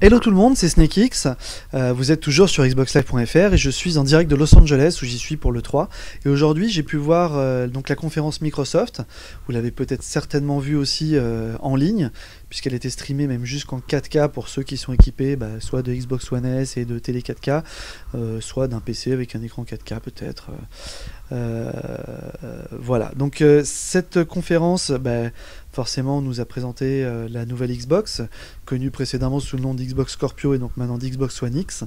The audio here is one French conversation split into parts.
Hello tout le monde, c'est SnakeX. Euh, vous êtes toujours sur xboxlive.fr et je suis en direct de Los Angeles où j'y suis pour le 3. Et aujourd'hui, j'ai pu voir euh, donc la conférence Microsoft. Vous l'avez peut-être certainement vu aussi euh, en ligne puisqu'elle était streamée même jusqu'en 4K pour ceux qui sont équipés bah, soit de Xbox One S et de télé 4K, soit d'un PC avec un écran 4K peut-être. voilà, donc cette conférence, bah, forcément, nous a présenté la nouvelle Xbox, connue précédemment sous le nom d'Xbox Scorpio et donc maintenant d'Xbox One X.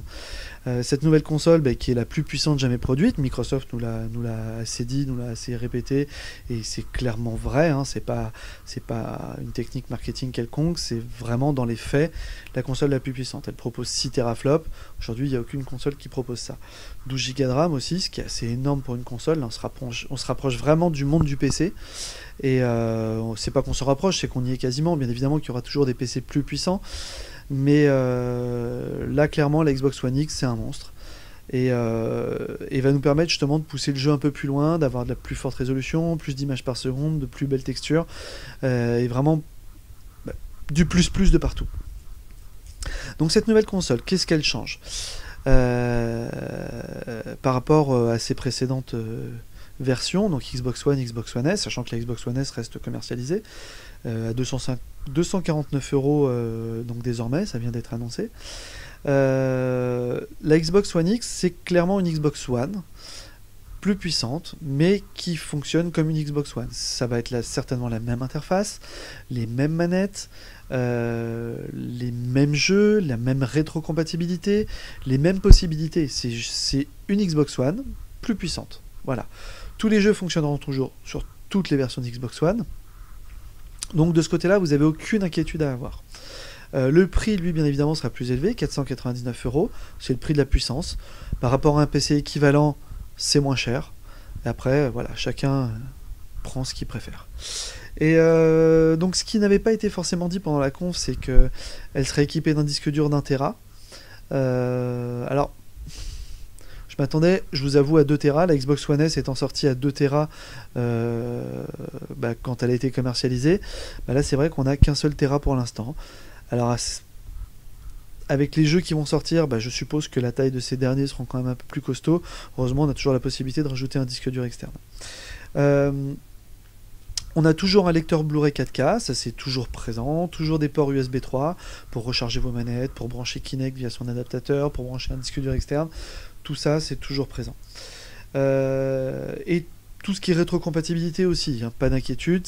Euh, cette nouvelle console, bah, qui est la plus puissante jamais produite, Microsoft nous l'a, nous l'a assez dit, nous l'a assez répété, et c'est clairement vrai. Hein, c'est pas, c'est pas une technique marketing quelconque, c'est vraiment dans les faits la console la plus puissante. Elle propose 6 teraflops. Aujourd'hui, il n'y a aucune console qui propose ça. 12 Go de RAM aussi, ce qui est assez énorme pour une console. On se rapproche, on se rapproche vraiment du monde du PC. Et euh, c'est pas qu'on se rapproche, c'est qu'on y est quasiment. Bien évidemment qu'il y aura toujours des PC plus puissants. Mais euh, là, clairement, la Xbox One X, c'est un monstre. Euh, et, va nous permettre justement de pousser le jeu un peu plus loin, d'avoir de la plus forte résolution, plus d'images par seconde, de plus belles textures, euh, et vraiment bah, du plus plus de partout. Donc cette nouvelle console, qu'est-ce qu'elle change? Par rapport à ses précédentes versions, donc Xbox One, Xbox One S, sachant que la Xbox One S reste commercialisée à 205 249 euros euh, donc désormais, ça vient d'être annoncé. Euh, la Xbox One X, c'est clairement une Xbox One plus puissante, mais qui fonctionne comme une Xbox One. Ça va être certainement la même interface, les mêmes manettes, euh, les mêmes jeux, la même rétrocompatibilité, les mêmes possibilités. C'est une Xbox One plus puissante. Voilà. Tous les jeux fonctionneront toujours sur toutes les versions d'Xbox One. Donc de ce côté-là, vous n'avez aucune inquiétude à avoir. Euh, le prix, lui, bien évidemment, sera plus élevé, 499 euros. C'est le prix de la puissance. Par rapport à un PC équivalent, c'est moins cher. Et après, voilà, chacun prend ce qu'il préfère. Et euh, donc, ce qui n'avait pas été forcément dit pendant la conf, c'est qu'elle serait équipée d'un disque dur d'un Tera. Euh, alors, je m'attendais, je vous avoue, à 2 Tera. La Xbox One S étant sortie à 2 Tera euh, bah, quand elle a été commercialisée. Bah, là, c'est vrai qu'on n'a qu'un seul Tera pour l'instant. Alors, avec les jeux qui vont sortir, bah, je suppose que la taille de ces derniers seront quand même un peu plus costauds. Heureusement, on a toujours la possibilité de rajouter un disque dur externe. Euh, on a toujours un lecteur Blu-ray 4K, ça c'est toujours présent, toujours des ports USB 3 pour recharger vos manettes, pour brancher Kinect via son adaptateur, pour brancher un disque dur externe tout ça c'est toujours présent. Euh, et tout ce qui est rétrocompatibilité aussi, hein, pas d'inquiétude,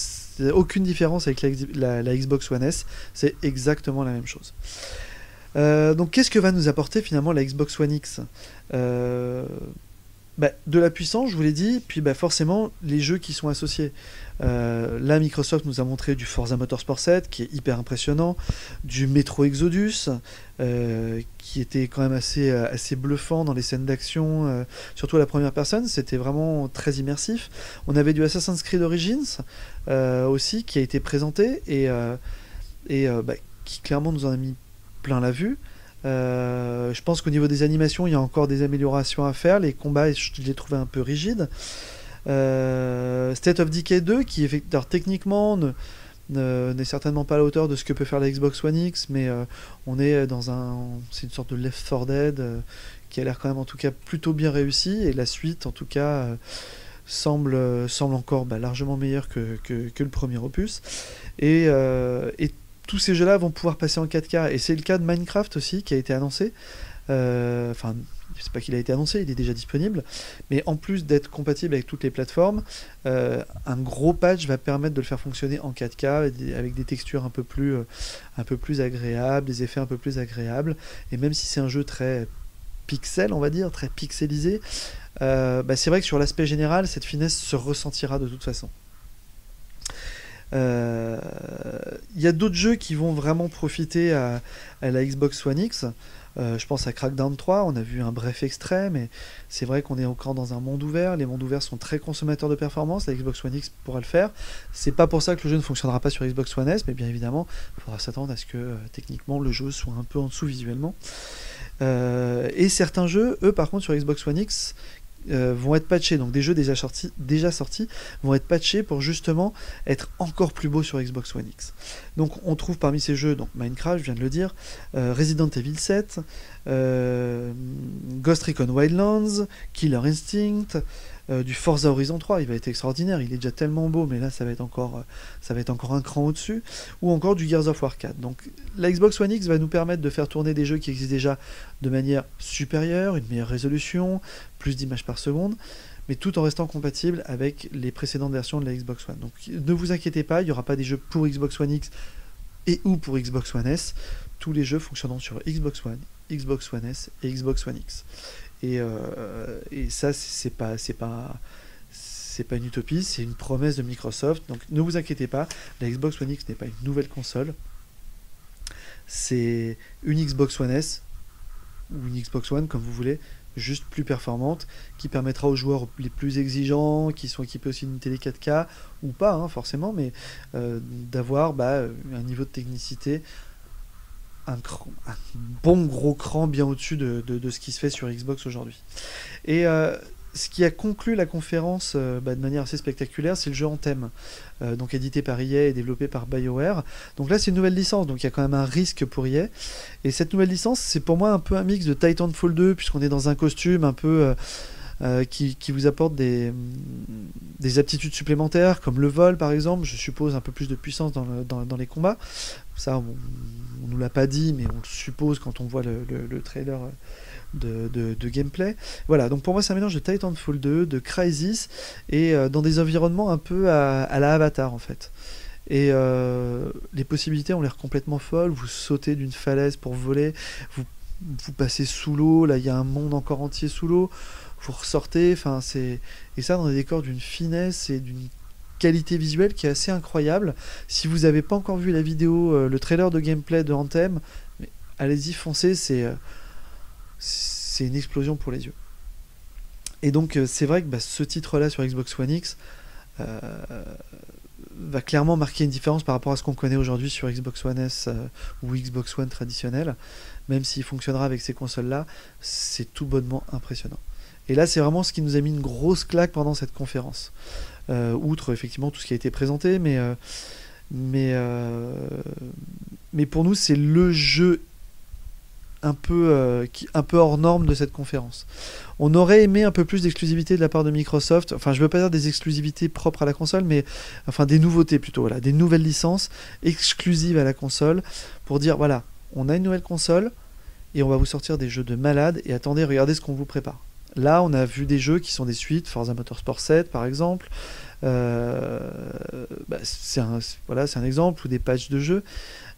aucune différence avec la, Xbox One S, c'est exactement la même chose. Euh, donc qu'est-ce que va nous apporter finalement la Xbox One X? Euh, bah, De la puissance, je vous l'ai dit, puis bah, forcément les jeux qui sont associés. Euh, là, Microsoft nous a montré du Forza Motorsport 7 qui est hyper impressionnant, du Metro Exodus euh, qui était quand même assez, euh, assez bluffant dans les scènes d'action, surtout à la première personne, c'était vraiment très immersif. On avait du Assassin's Creed Origins aussi qui a été présenté et, et bah, qui clairement nous en a mis plein la vue. je pense qu'au niveau des animations, il y a encore des améliorations à faire. Les combats, je les trouvais un peu rigides. Euh, State of Decay 2, qui alors, techniquement n'est certainement pas à la hauteur de ce que peut faire la Xbox One X, mais euh, on est dans un, c'est une sorte de Left 4 Dead euh, qui a l'air quand même en tout cas plutôt bien réussi, et la suite en tout cas semble, semble encore bah, largement meilleure que, que, le premier opus. Et, et tous ces jeux-là vont pouvoir passer en 4K, et c'est le cas de Minecraft aussi qui a été annoncé. C'est pas qu'il a été annoncé, il est déjà disponible, mais en plus d'être compatible avec toutes les plateformes, euh, un gros patch va permettre de le faire fonctionner en 4K avec des textures un peu plus, euh, un peu plus agréables, des effets un peu plus agréables, et même si c'est un jeu très pixel, on va dire, très pixelisé, euh, bah, c'est vrai que sur l'aspect général, cette finesse se ressentira de toute façon. Il y a d'autres jeux qui vont vraiment profiter à, à la Xbox One X. Euh, je pense à Crackdown 3, on a vu un bref extrait, mais c'est vrai qu'on est encore dans un monde ouvert. Les mondes ouverts sont très consommateurs de performance. La Xbox One X pourra le faire. C'est pas pour ça que le jeu ne fonctionnera pas sur Xbox One S, mais bien évidemment, il faudra s'attendre à ce que euh, techniquement le jeu soit un peu en dessous visuellement. Euh, et certains jeux, eux, par contre, sur Xbox One X, euh, vont être patchés, donc des jeux déjà sortis, vont être patchés pour justement être encore plus beaux sur Xbox One X. Donc on trouve parmi ces jeux donc Minecraft, je viens de le dire, euh, Resident Evil 7, euh, Ghost Recon Wildlands, Killer Instinct, du Forza Horizon 3, il va être extraordinaire, il est déjà tellement beau, mais là ça va être encore, ça va être encore un cran au-dessus, ou encore du Gears of War 4. Donc la Xbox One X va nous permettre de faire tourner des jeux qui existent déjà de manière supérieure, une meilleure résolution, plus d'images par seconde, mais tout en restant compatible avec les précédentes versions de la Xbox One. Donc ne vous inquiétez pas, il n'y aura pas des jeux pour Xbox One X et ou pour Xbox One S. Tous les jeux fonctionneront sur Xbox One, Xbox One S et Xbox One X. Et, euh, et ça, c'est pas, c'est pas, c'est pas une utopie, c'est une promesse de Microsoft. Donc ne vous inquiétez pas, la Xbox One X n'est pas une nouvelle console. C'est une Xbox One S ou une Xbox One comme vous voulez, juste plus performante, qui permettra aux joueurs les plus exigeants, qui sont équipés aussi d'une télé 4K, ou pas hein, forcément, mais euh, d'avoir bah, un niveau de technicité, un, bon gros cran bien au-dessus de, ce qui se fait sur Xbox aujourd'hui. Et euh, ce qui a conclu la conférence euh, bah, de manière assez spectaculaire, c'est le jeu en thème, euh, donc édité par EA et développé par BioWare. Donc là, c'est une nouvelle licence, donc il y a quand même un risque pour EA. Et cette nouvelle licence, c'est pour moi un peu un mix de Titanfall 2, puisqu'on est dans un costume un peu euh, qui, vous apporte des, des, aptitudes supplémentaires, comme le vol par exemple, je suppose un peu plus de puissance dans, les combats. Ça, on, ne nous l'a pas dit, mais on le suppose quand on voit le, le trailer de, gameplay. Voilà, donc pour moi c'est un mélange de Titanfall 2, de Crysis, et euh, dans des environnements un peu à, la Avatar en fait. Et euh, les possibilités ont l'air complètement folles, vous sautez d'une falaise pour voler, vous passez sous l'eau, là il y a un monde encore entier sous l'eau, vous ressortez, enfin c'est... Et ça dans des décors d'une finesse et d'une qualité visuelle qui est assez incroyable. Si vous n'avez pas encore vu la vidéo, euh, le trailer de gameplay de Anthem, allez-y, foncez, c'est c'est une explosion pour les yeux. Et donc euh, c'est vrai que bah, ce titre-là sur Xbox One X euh, va clairement marquer une différence par rapport à ce qu'on connaît aujourd'hui sur Xbox One S euh, ou Xbox One traditionnel. Même s'il fonctionnera avec ces consoles-là, c'est tout bonnement impressionnant. Et là, c'est vraiment ce qui nous a mis une grosse claque pendant cette conférence. outre effectivement tout ce qui a été présenté, mais, mais, mais pour nous, c'est le jeu un peu, euh, un peu hors norme de cette conférence. On aurait aimé un peu plus d'exclusivité de la part de Microsoft. Enfin, je veux pas dire des exclusivités propres à la console, mais enfin des nouveautés plutôt. Voilà, des nouvelles licences exclusives à la console pour dire voilà, on a une nouvelle console et on va vous sortir des jeux de malade. Et attendez, regardez ce qu'on vous prépare. Là, on a vu des jeux qui sont des suites, Forza Motorsport 7 par exemple. Euh, bah, c'est un, exemple ou des patchs de jeux.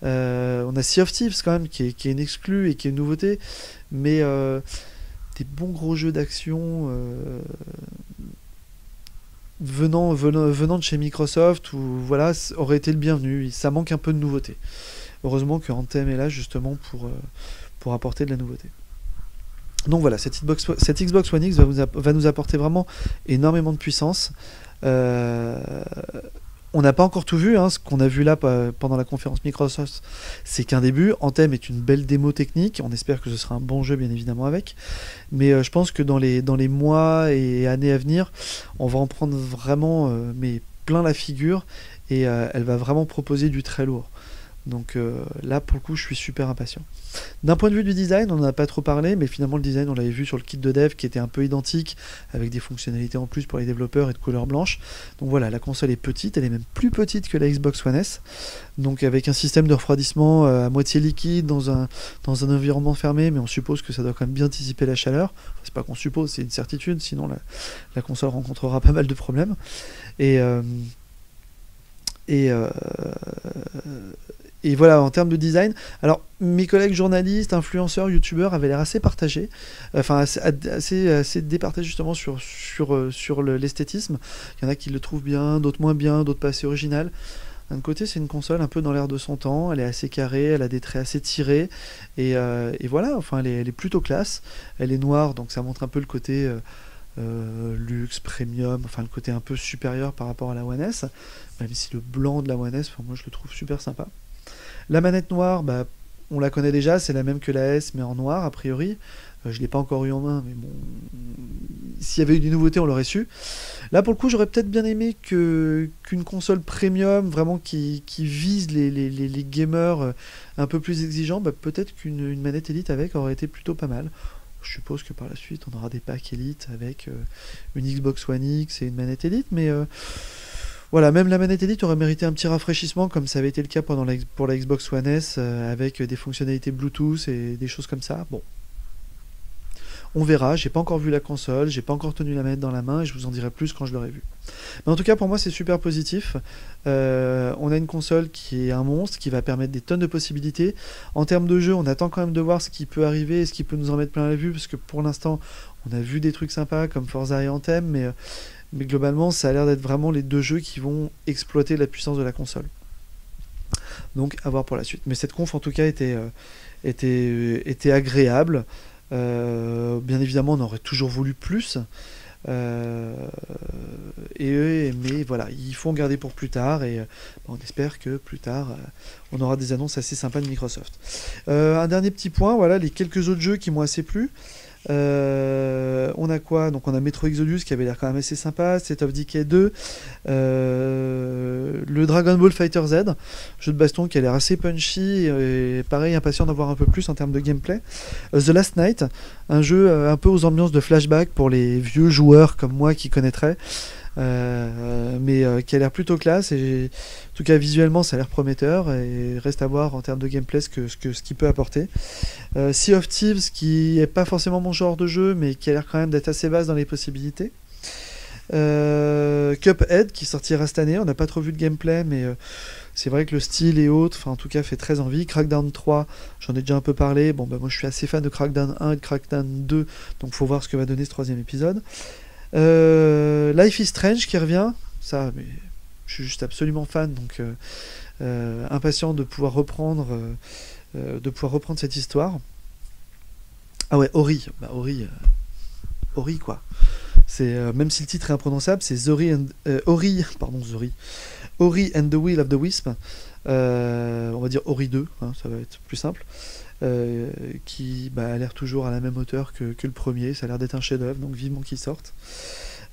Euh, on a Sea of Thieves quand même, qui est, une exclue et qui est une nouveauté, mais euh, des bons gros jeux d'action euh, venant, de chez Microsoft, ou voilà, aurait été le bienvenu. Ça manque un peu de nouveauté. Heureusement que Anthem est là justement pour apporter de la nouveauté. Donc voilà, cette Xbox, One X va, nous apporter vraiment énormément de puissance. Euh, on n'a pas encore tout vu. Hein. Ce qu'on a vu là pendant la conférence Microsoft, c'est qu'un début. Anthem est une belle démo technique. On espère que ce sera un bon jeu, bien évidemment, avec. Mais euh, je pense que dans les, mois et années à venir, on va en prendre vraiment euh, mais plein la figure. Et elle va vraiment proposer du très lourd. Donc là, pour le coup, je suis super impatient. D'un point de vue du design, on n'en a pas trop parlé, mais finalement le design, on l'avait vu sur le kit de dev qui était un peu identique, avec des fonctionnalités en plus pour les développeurs et de couleur blanche. Donc voilà, la console est petite, elle est même plus petite que la Xbox One S, donc avec un système de refroidissement euh, à moitié liquide dans un, dans un environnement fermé, mais on suppose que ça doit quand même bien dissiper la chaleur. c'est pas qu'on suppose, c'est une certitude, sinon la, console rencontrera pas mal de problèmes. Et, euh, et, euh, et voilà, en termes de design, alors mes collègues journalistes, influenceurs, youtubeurs avaient l'air assez partagés, enfin assez, assez, départagés justement sur, sur, euh, sur l'esthétisme. Il y en a qui le trouvent bien, d'autres moins bien, d'autres pas assez original. D'un côté, c'est une console un peu dans l'air de son temps, elle est assez carrée, elle a des traits assez tirés, et, euh, et voilà, enfin elle est, plutôt classe. Elle est noire, donc ça montre un peu le côté euh, luxe, premium, enfin le côté un peu supérieur par rapport à la One S, même si le blanc de la One S, moi je le trouve super sympa. La manette noire, bah, on la connaît déjà, c'est la même que la S, mais en noir, a priori. je ne l'ai pas encore eu en main, mais bon, s'il y avait eu des nouveautés, on l'aurait su. Là, pour le coup, j'aurais peut-être bien aimé qu'une console premium, vraiment qui, vise les, gamers un peu plus exigeants, bah, peut-être qu'une manette Elite avec aurait été plutôt pas mal. Je suppose que par la suite, on aura des packs Elite avec une Xbox One X et une manette Elite, mais voilà, même la manette Elite aurait mérité un petit rafraîchissement, comme ça avait été le cas pour la Xbox One S, euh, avec des fonctionnalités Bluetooth et des choses comme ça. Bon, on verra. J'ai pas encore vu la console, j'ai pas encore tenu la manette dans la main, et je vous en dirai plus quand je l'aurai vue. Mais en tout cas, pour moi, c'est super positif. Euh, on a une console qui est un monstre, qui va permettre des tonnes de possibilités. En termes de jeu, on attend quand même de voir ce qui peut arriver et ce qui peut nous en mettre plein la vue, parce que pour l'instant, on a vu des trucs sympas comme Forza et Anthem, mais mais globalement, ça a l'air d'être vraiment les deux jeux qui vont exploiter la puissance de la console. Donc, à voir pour la suite. Mais cette conf, en tout cas, était, euh, était, euh, était agréable. Euh, bien évidemment, on aurait toujours voulu plus. et, mais voilà, il faut en garder pour plus tard et on espère que plus tard on aura des annonces assez sympas de Microsoft. un dernier petit point, voilà les quelques autres jeux qui m'ont assez plu. Euh, on a quoi? Donc on a Metro Exodus qui avait l'air quand même assez sympa, State of Decay 2, euh, le Dragon Ball Fighter Z, jeu de baston qui a l'air assez punchy et pareil impatient d'avoir un peu plus en termes de gameplay. Euh, The Last Night, un jeu un peu aux ambiances de flashback pour les vieux joueurs comme moi qui connaîtraient. Euh, mais euh, qui a l'air plutôt classe et en tout cas visuellement ça a l'air prometteur et reste à voir en termes de gameplay ce que ce qu'il peut apporter. Euh, sea of Thieves qui est pas forcément mon genre de jeu mais qui a l'air quand même d'être assez basse dans les possibilités. Cuphead qui sortira cette année, on n'a pas trop vu de gameplay mais c'est vrai que le style et autres, enfin en tout cas fait très envie. Crackdown 3, j'en ai déjà un peu parlé. Bon bah moi je suis assez fan de Crackdown 1 et de Crackdown 2, donc faut voir ce que va donner ce troisième épisode. Euh, Life is Strange qui revient, ça, je suis juste absolument fan, donc euh, euh, impatient de pouvoir reprendre, de pouvoir reprendre cette histoire. Ah ouais, Ori, bah Ori, Ori quoi. C'est même si le titre est imprononçable, c'est Ori, pardon Ori and the Will of the Wisp. on va dire Ori 2, hein, ça va être plus simple. Euh, qui bah, a l'air toujours à la même hauteur que, le premier. Ça a l'air d'être un chef-d'œuvre, donc vivement qu'il sorte.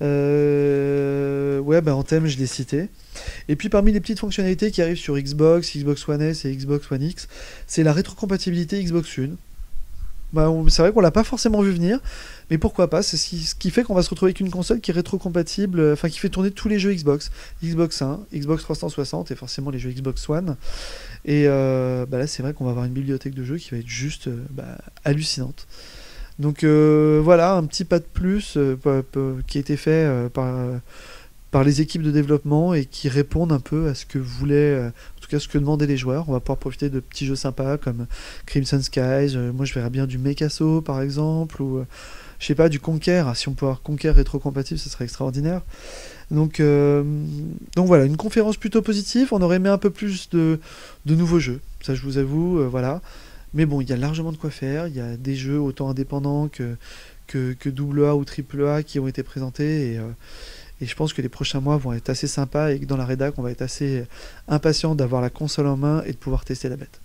Euh, ouais, bah, en thème, je l'ai cité. Et puis parmi les petites fonctionnalités qui arrivent sur Xbox, Xbox One S et Xbox One X, c'est la rétrocompatibilité Xbox One. Bah, c'est vrai qu'on l'a pas forcément vu venir, mais pourquoi pas C'est ce qui fait qu'on va se retrouver avec une console qui est rétrocompatible, euh, enfin qui fait tourner tous les jeux Xbox, Xbox 1, Xbox 360 et forcément les jeux Xbox One. Et euh, bah là, c'est vrai qu'on va avoir une bibliothèque de jeux qui va être juste euh, bah, hallucinante. Donc voilà, un petit pas de plus qui a été fait par par les équipes de développement et qui répondent un peu à ce que voulaient, euh, en tout cas ce que demandaient les joueurs. On va pouvoir profiter de petits jeux sympas comme Crimson Skies. Euh, moi, je verrais bien du Mekasso par exemple, ou euh, je sais pas, du Conquer. Ah, si on peut avoir Conquer rétro-compatible, ce serait extraordinaire. Donc, donc voilà, une conférence plutôt positive. On aurait aimé un peu plus de, de nouveaux jeux. Ça, je vous avoue, voilà. Mais bon, il y a largement de quoi faire. Il y a des jeux autant indépendants que, que, que AA ou AAA qui ont été présentés. Et, et je pense que les prochains mois vont être assez sympas et que dans la rédac, on va être assez impatient d'avoir la console en main et de pouvoir tester la bête.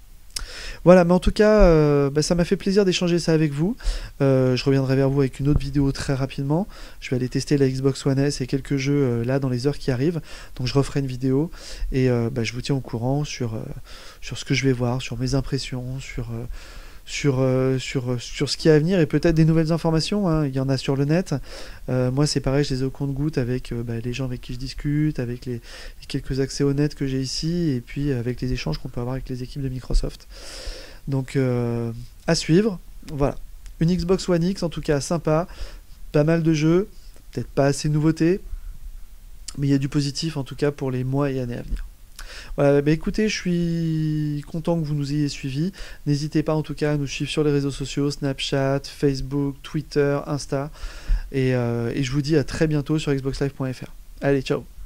Voilà, mais en tout cas, euh, bah, ça m'a fait plaisir d'échanger ça avec vous. Euh, je reviendrai vers vous avec une autre vidéo très rapidement. Je vais aller tester la Xbox One S et quelques jeux euh, là dans les heures qui arrivent. Donc je referai une vidéo et bah, je vous tiens au courant sur, sur ce que je vais voir, sur mes impressions, sur sur, euh, sur, euh, sur ce qui est à venir et peut-être des nouvelles informations. Hein. Il y en a sur le net. Euh, moi, c'est pareil, je les ai au compte-goutte avec bah, les gens avec qui je discute, avec les, quelques accès au net que j'ai ici et puis avec les échanges qu'on peut avoir avec les équipes de Microsoft. Donc, à suivre. Voilà. Une Xbox One X, en tout cas, sympa. Pas mal de jeux. Peut-être pas assez de nouveautés. Mais il y a du positif, en tout cas, pour les mois et années à venir. Voilà, bah écoutez, je suis content que vous nous ayez suivis. N'hésitez pas en tout cas à nous suivre sur les réseaux sociaux, Snapchat, Facebook, Twitter, Insta. Et, euh, et je vous dis à très bientôt sur xboxlive.fr. Allez, ciao